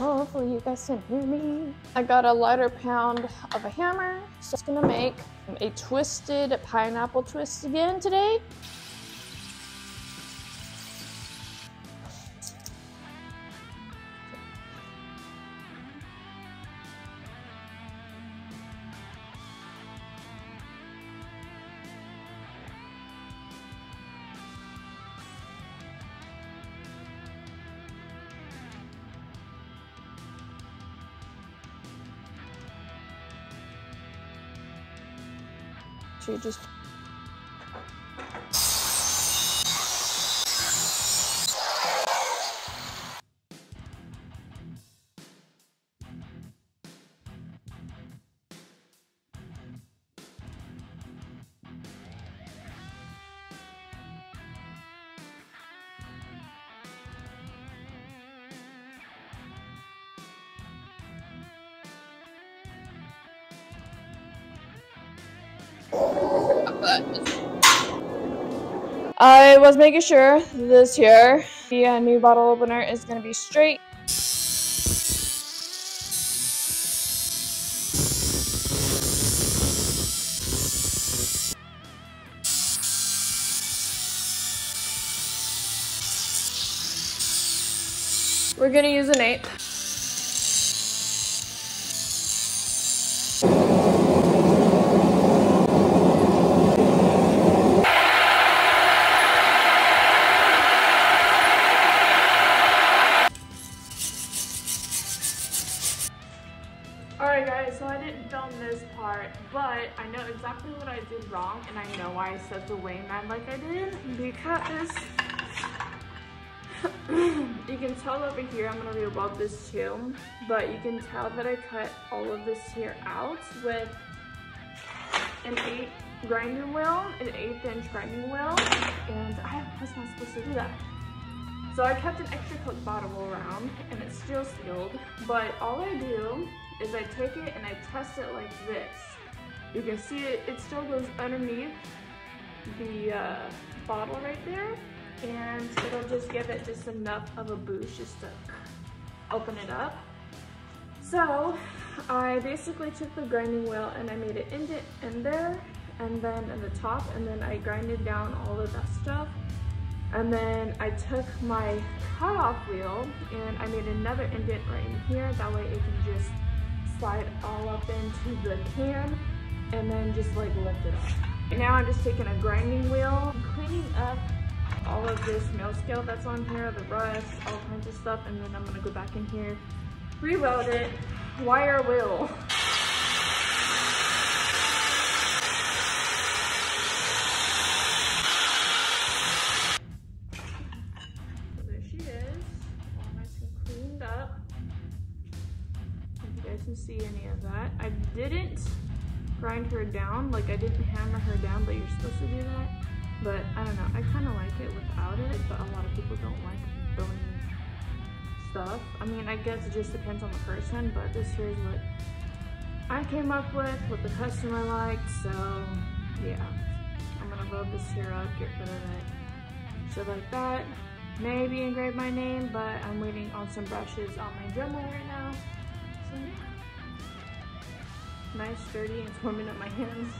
Oh, hopefully you guys can hear me. I got a lighter pound of a hammer. So I'm gonna make a twisted pineapple twist again today. She just I was making sure this here, the uh, new bottle opener is going to be straight. We're going to use an 8. But I know exactly what I did wrong and I know why I said the weigh man like I did because you can tell over here, I'm gonna reload this too, but you can tell that I cut all of this here out with an eight grinding wheel, an eighth inch grinding wheel, and I was not supposed to do that. So I kept an extra Coke bottle around and it's still sealed, but all I do is I take it and I test it like this. You can see it, it still goes underneath the uh, bottle right there and it'll just give it just enough of a boost just to open it up. So I basically took the grinding wheel and I made it indent in there and then in the top and then I grinded down all of that stuff. And then I took my cutoff wheel and I made another indent right in here. That way it can just slide all up into the can and then just like lift it up. Now I'm just taking a grinding wheel, cleaning up all of this mill scale that's on here, the rust, all kinds of stuff, and then I'm gonna go back in here, reload it, wire wheel. see any of that. I didn't grind her down, like I didn't hammer her down, but you're supposed to do that. But I don't know, I kind of like it without it, but a lot of people don't like throwing stuff. I mean, I guess it just depends on the person, but this here is what I came up with, what the customer liked, so yeah. I'm gonna rub this here up, get rid of it. So like that, maybe engrave my name, but I'm waiting on some brushes on my Dremel right now. So yeah nice, sturdy, and warming up my hands.